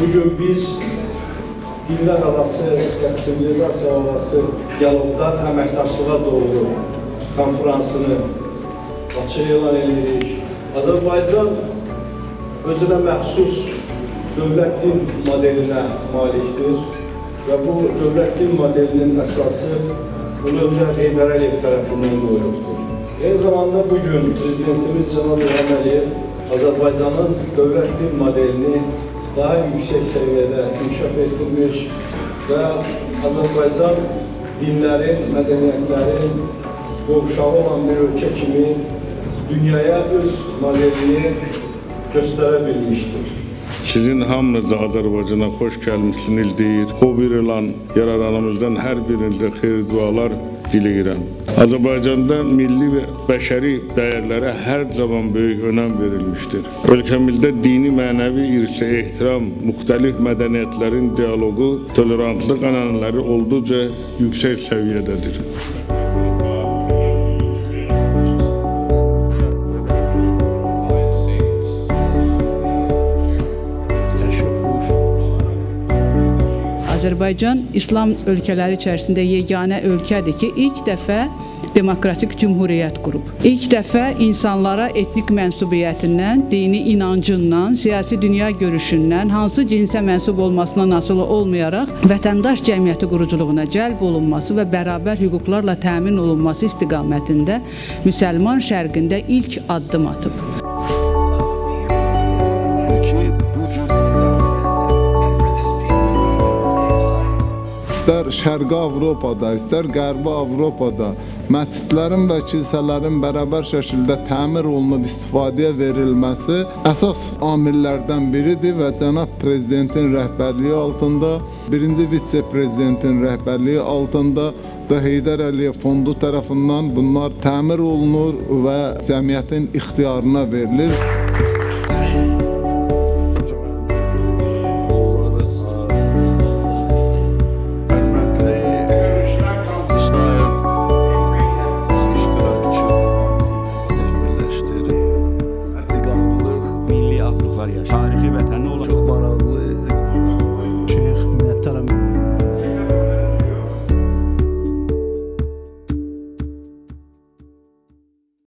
bugün biz dinlər arası sivilizasiya arası dialoqdan əməkdaşlığa doğru konferansını açıq elan edirik. Azərbaycan özünə məxsus dövlət din modelinə malikdir və bu dövlət din modelinin əsası Ulu Öndər Heydər Əliyev tərəfindən qoyulubdur. Eyni zamanda bugün Prezidentimiz Cənab İlham Əliyev Azərbaycanın dövlət din modelini daha yüksək səviyyədə inkişaf etdirmiş və Azərbaycan dinlərin, mədəniyyətlərin qovşağı olan bir ölkə kimi dünyaya öz modelini göstərə bilmişdir. Sizin hamınız da Azərbaycana xoş gəlmişsiniz deyir. O bir ilan yaradanımızdan hər birinizə xeyir dualar diləyirəm. Azərbaycanda milli və bəşəri dəyərlərə hər zaman böyük önəm verilmişdir. Ölkəmizdə dini, mənəvi irsə ehtiram, müxtəlif mədəniyyətlərin dialoqu, tolerantlıq ənənələri olduqca yüksək səviyyədədir. Azərbaycan İslam ölkələri içərisində yeganə ölkədir ki, ilk dəfə demokratik cümhuriyyət qurub. İlk dəfə insanlara etnik mənsubiyyətindən, dini inancından, siyasi dünya görüşündən, hansı cinsə mənsub olmasından asılı olmayaraq vətəndaş cəmiyyəti quruculuğuna cəlb olunması və bərabər hüquqlarla təmin olunması istiqamətində müsəlman şərqində ilk addım atıb. İstər Şərqi Avropada, istər Qərbi Avropada məscidlərin və kilsələrin bərabər şəkildə təmir olunub istifadəyə verilməsi əsas amillərdən biridir və cənab prezidentin rəhbərliyi altında, birinci vitse-prezidentin rəhbərliyi altında da Heydər Əliyev fondu tərəfindən bunlar təmir olunur və cəmiyyətin ixtiyarına verilir. duygular yaşar. Tarihi vətəni olan çox maraqlı